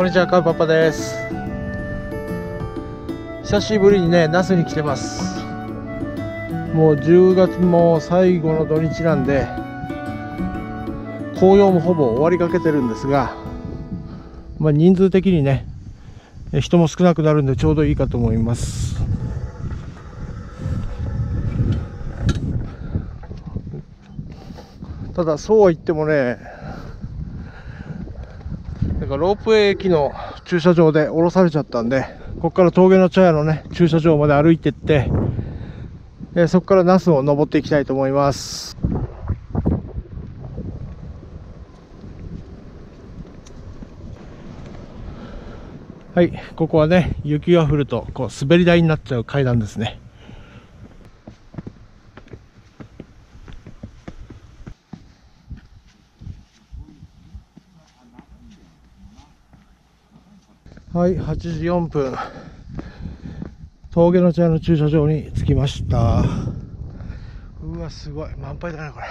こんにちは、カウパパです。久しぶりにね、那須に来てます。もう10月も最後の土日なんで、紅葉もほぼ終わりかけてるんですが、まあ、人数的にね、人も少なくなるんでちょうどいいかと思います。ただ、そうは言ってもね、かロープウェイ駅の駐車場で降ろされちゃったんで、ここから峠の茶屋のね、駐車場まで歩いてって、えーそこから那須を登っていきたいと思います。はい、ここはね、雪が降ると、こう、滑り台になっちゃう階段ですね。はい、8時4分。峠の茶屋の駐車場に着きました。うわ、すごい。満杯だね、これ。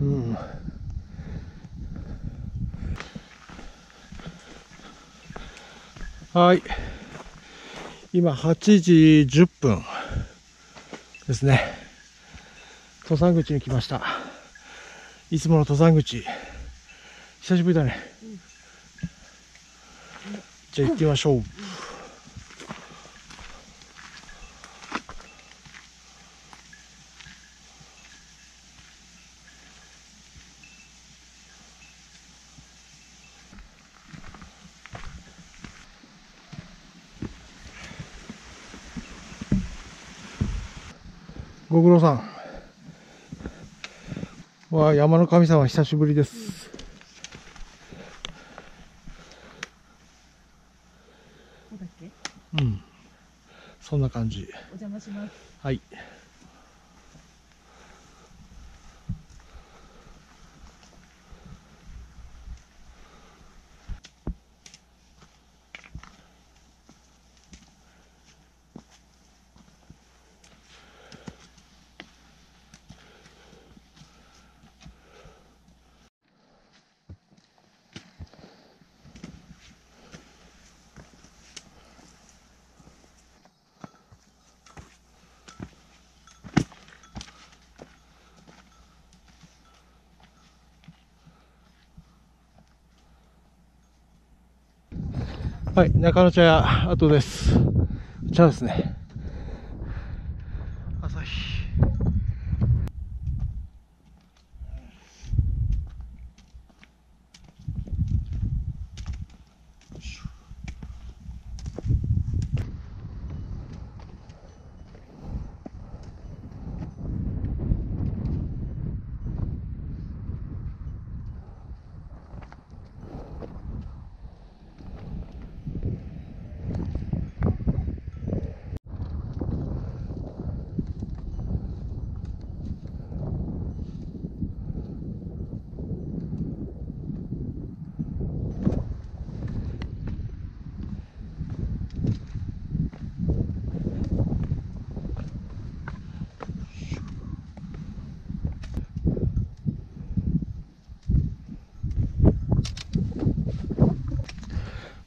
うん。はい。今、8時10分ですね。登山口に来ました。いつもの登山口。久しぶりだね。じゃあ行ってみましょう。ご苦労さん。わあ、山の神様久しぶりです。そうだっけうん。そんな感じ。お邪魔します。はい。はい、中野茶屋跡です。茶ですね。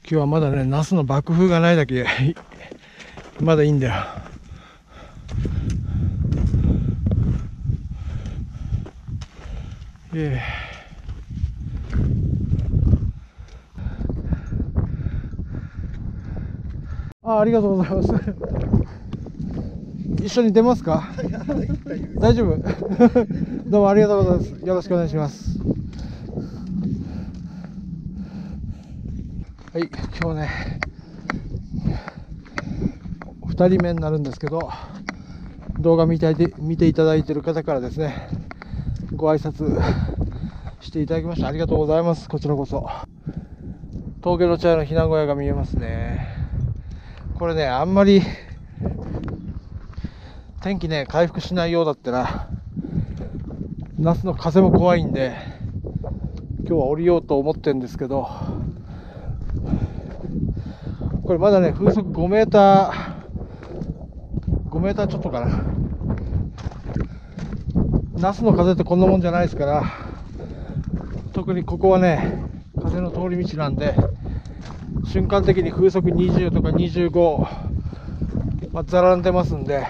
今日はまだね、ナスの爆風がないだけ、まだいいんだよ。ええあ、ありがとうございます。一緒に出ますか？大丈夫？どうもありがとうございます。よろしくお願いします。はい、今日ね、2人目になるんですけど、動画見て見ていただいている方からですね、ご挨拶していただきましてありがとうございます。こちらこそ。峠の茶屋のひな小屋が見えますね。これね、あんまり天気ね、回復しないようだったら、夏の風も怖いんで、今日は降りようと思ってるんですけど、これまだね、風速5メーター、5メーターちょっとかな。那須の風ってこんなもんじゃないですから、特にここはね、風の通り道なんで、瞬間的に風速20とか25、まあ、ざらんでますんで、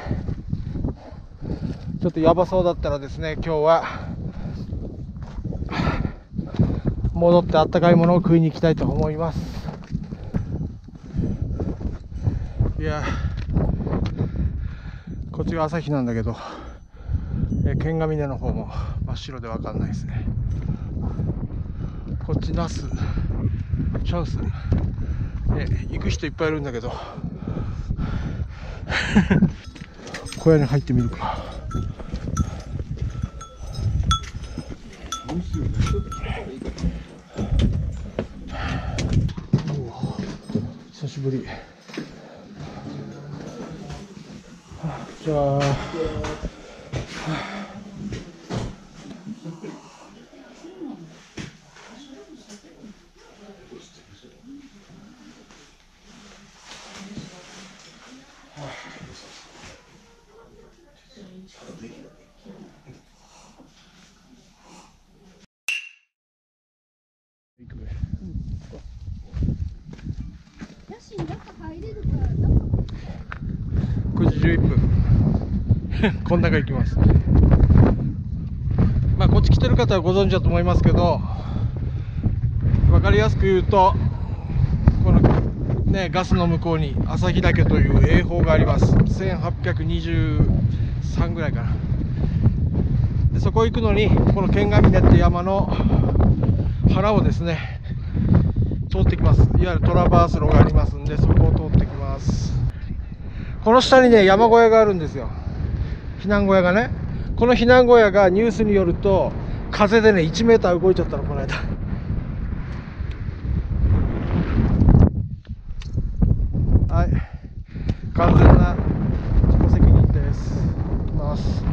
ちょっとやばそうだったらですね、今日は、戻ってあったかいものを食いに行きたいと思います。いや、こっちが朝日なんだけど、え、剣ヶ峰の方も真っ白でわかんないですね。こっちナス、チャンス、え行く人いっぱいいるんだけど、小屋に入ってみるか。久しぶり。じゃあ。ヤシ中入れるから中9時11分 こん中行きます。まあこっち来てる方はご存知だと思いますけど分かりやすく言うとこのねガスの向こうに旭岳という栄峰があります。1823ぐらいかな。でそこ行くのにこの剣ヶ峰って山の腹をですね通ってきます。いわゆるトラバース路がありますんでそこを通ってきます。この下にね山小屋があるんですよ。避難小屋がねこの避難小屋がニュースによると風でね1メーター動いちゃったのこの間はい完全な自己責任です行きます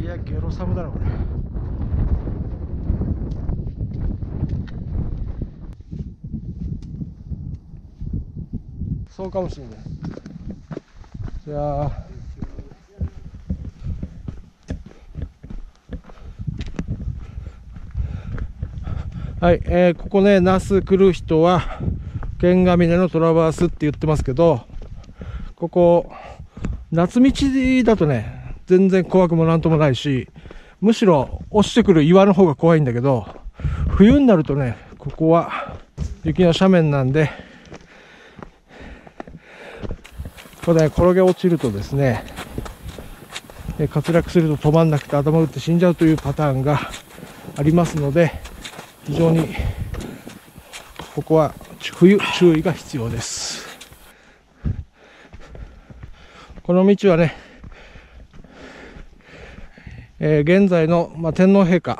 いやゲロ寒だなこれそうかもしれない。じゃあ。はい、えーここね、那須来る人は、剣ヶ峰のトラバースって言ってますけど、ここ、夏道だとね、全然怖くもなんともないし、むしろ落ちてくる岩の方が怖いんだけど、冬になるとね、ここは雪の斜面なんで、これね、転げ落ちるとですね、え滑落すると止まんなくて頭打って死んじゃうというパターンがありますので、非常にここは冬注意が必要です。この道はね、えー現在の、まあ、天皇陛下、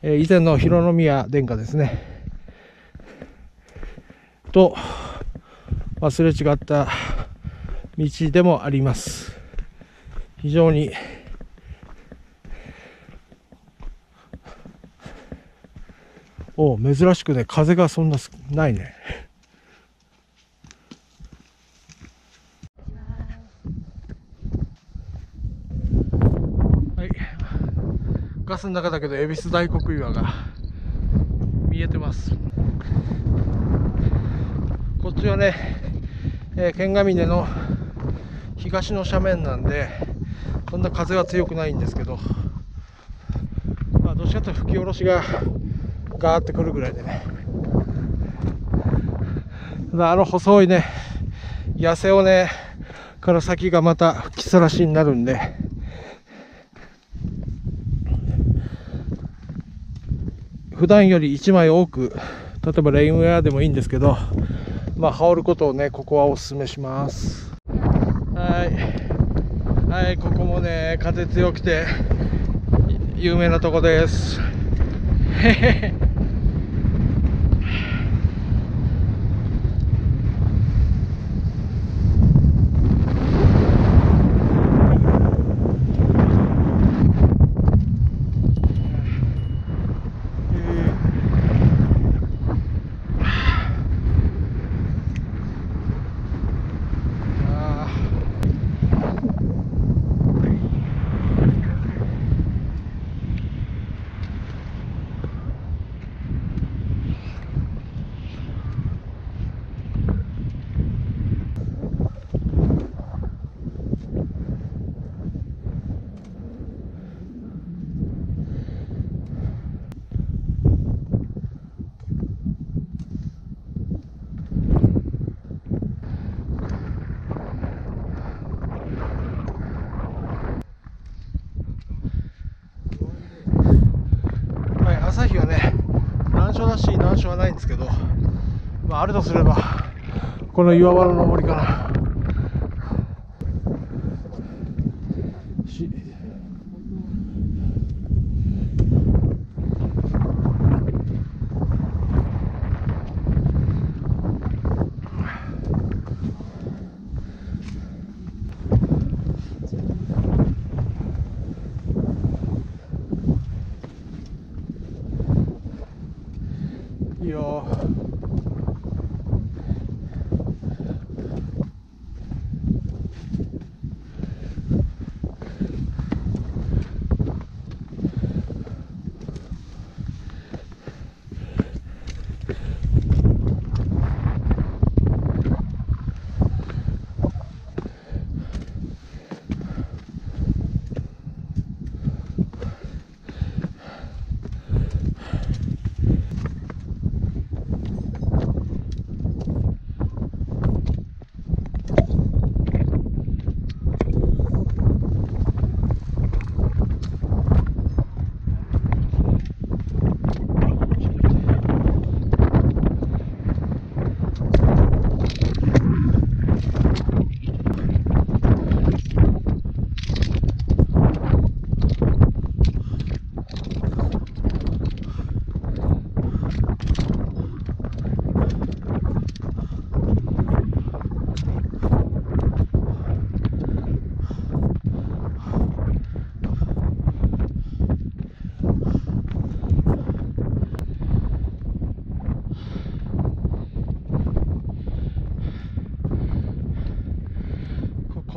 えー以前の広宮殿下ですね、と、忘れ違った道でもあります。非常に。お珍しくね風がそんなないね。はい。ガスの中だけど恵比寿大黒岩が見えてます。こっちはね、えー、剣ヶ峰の東の斜面なんでそんな風は強くないんですけどまあどっちかというと吹き下ろしがガーってくるぐらいでね。ただあの細いね痩せ尾根から先がまた吹きさらしになるんで。普段より1枚多く例えばレインウェアでもいいんですけどまあ羽織ることをねここはお勧めします。はい。はいここもね風強くて有名なとこです。この岩場の登りかな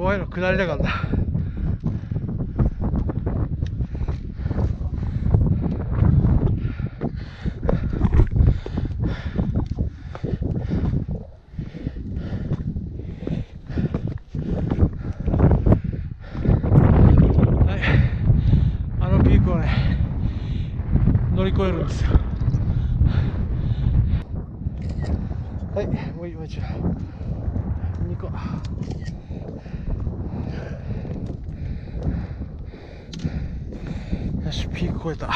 こ怖いの下りだからなはい。あのピークをね乗り越えるんですよ。はいもう一もう一2個よしピーク越えた。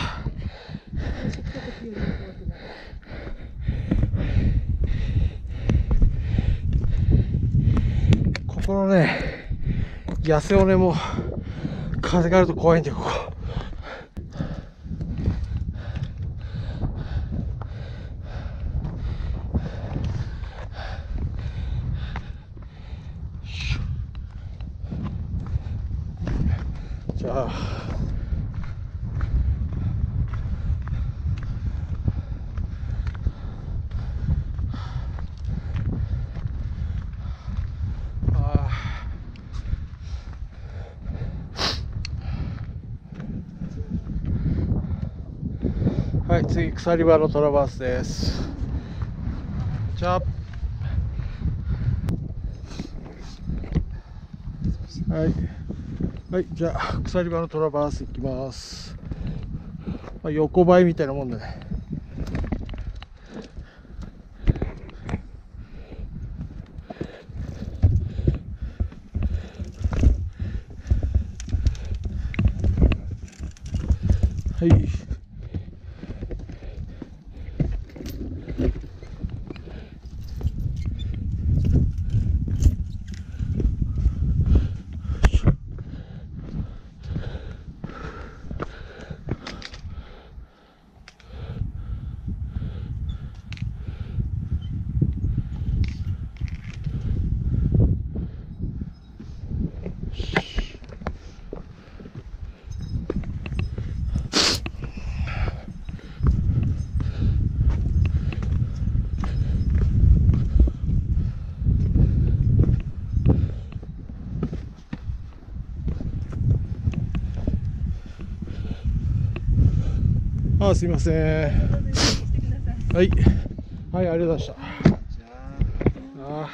ここのね痩せ尾根も風があると怖いんでここじゃああーはい次鎖場のトラバースですじゃあはいはい、じゃあ鎖場のトラバース行きます。まあ、横ばいみたいなもんだね。はい。あ、すいません。はい。はい、ありがとうございました。あ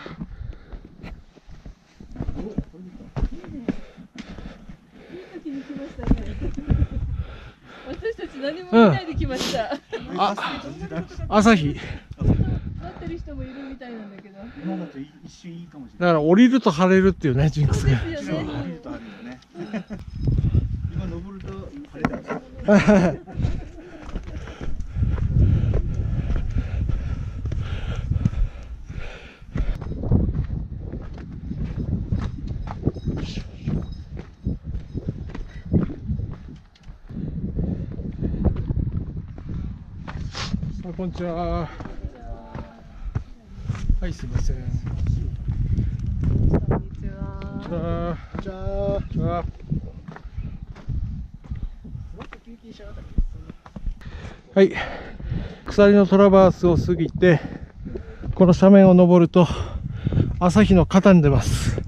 時に来ましたね。私たち何も見ないで来ました。あ、朝日。待ってる人もいるみたいなんだけど。今だと一瞬いいかもしれだから降りると晴れるっていうね、ジンクスが。ですよない。ね。見るとあるよね。今登ると晴れだ。あこんにちは。はいすいません。こんにちは。んにちはこんにちは。はい。鎖のトラバースを過ぎてこの斜面を登ると朝日の肩に出ます。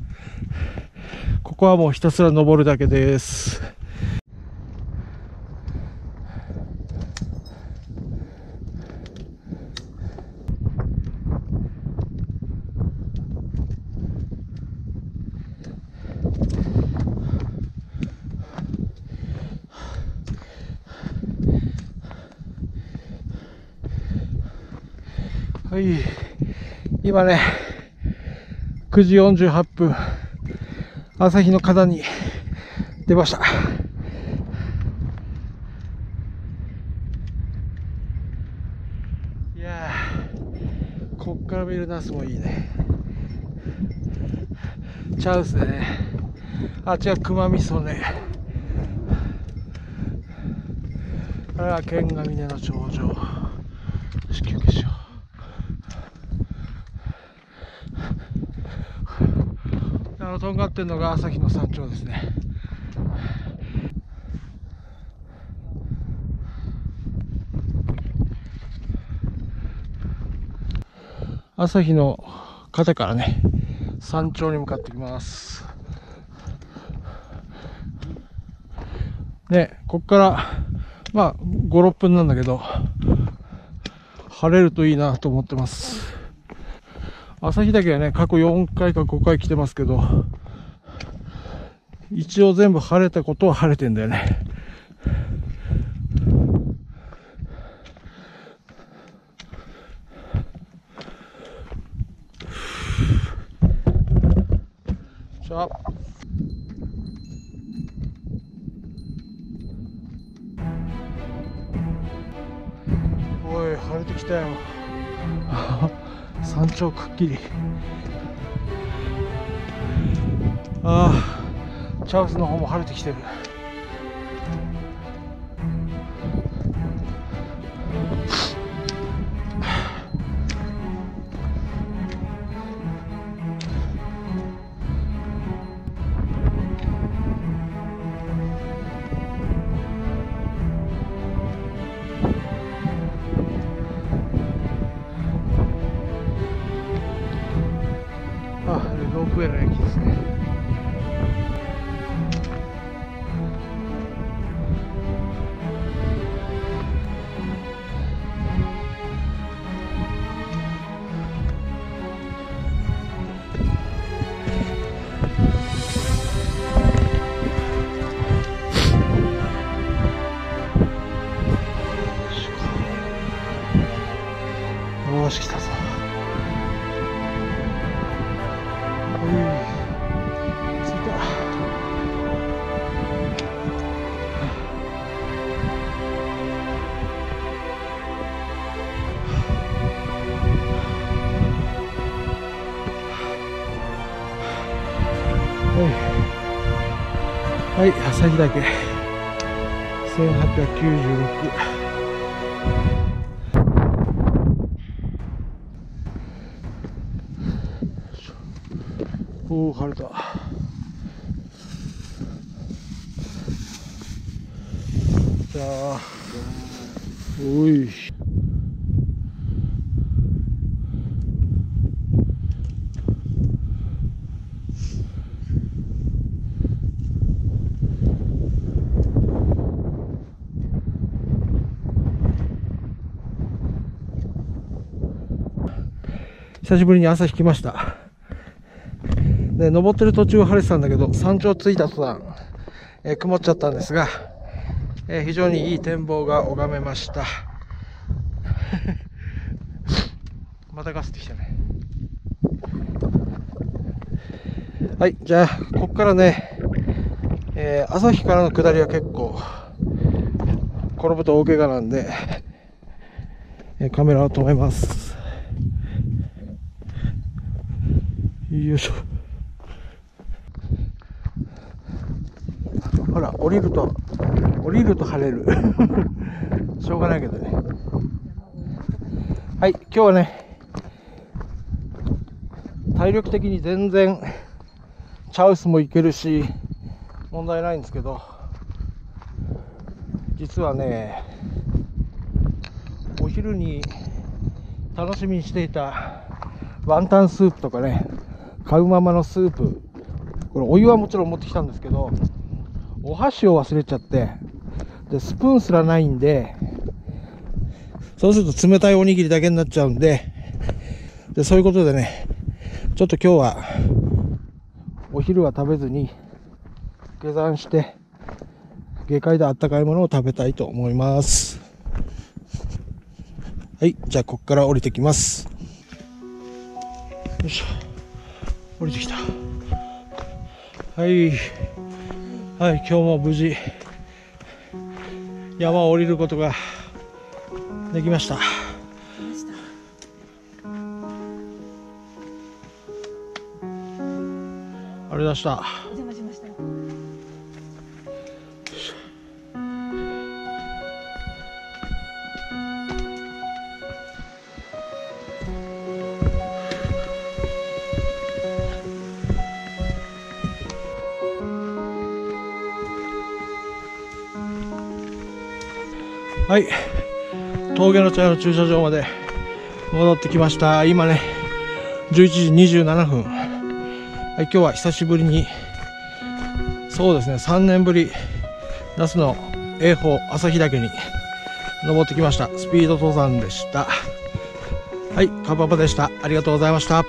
ここはもうひたすら登るだけですはい。今ね、9時48分、朝日の花壇に出ました。いやー、こっから見るナスもいいね。チャウスでね、あっちは熊味噌ね。あれは剣ヶ峰の頂上。よし、休憩しよう。あの、とんがってるのが朝日の山頂ですね。朝日の肩からね、山頂に向かってきます。ね、こっから、まあ、5、6分なんだけど、晴れるといいなと思ってます。朝日岳はね、過去4回か5回来てますけど、一応全部晴れたことは晴れてんだよね。じゃ。おい、晴れてきたよ。山頂くっきり。ああ、チャウスの方も晴れてきてる。あ、ロープはい、はい、朝日岳。1896おお晴れたじゃあおい久しぶりに朝引きましたで、登ってる途中は晴れてたんだけど、山頂着いた途端、えー曇っちゃったんですが、えー非常にいい展望が拝めました。またガスってきたね。はい、じゃあ、こっからね、えー朝日からの下りは結構、転ぶと大怪我なんで、えーカメラを止めます。よいしょ。ほら、降りると、降りると晴れる。しょうがないけどね。はい、今日はね、体力的に全然、チャウスもいけるし、問題ないんですけど、実はね、お昼に楽しみにしていたワンタンスープとかね、買うままのスープ、これお湯はもちろん持ってきたんですけど、お箸を忘れちゃって、で、スプーンすらないんで、そうすると冷たいおにぎりだけになっちゃうんで、で、そういうことでね、ちょっと今日は、お昼は食べずに、下山して、下界であったかいものを食べたいと思います。はい、じゃあここから降りてきます。よいしょ。降りてきた。はい。はい、今日も無事、山を降りることができました。ありがとうござい。ましたはい。峠の茶屋の駐車場まで戻ってきました。今ね、11時27分。はい、今日は久しぶりに、そうですね、3年ぶり、那須の栄宝朝日岳に登ってきました。スピード登山でした。はい、カババでした。ありがとうございました。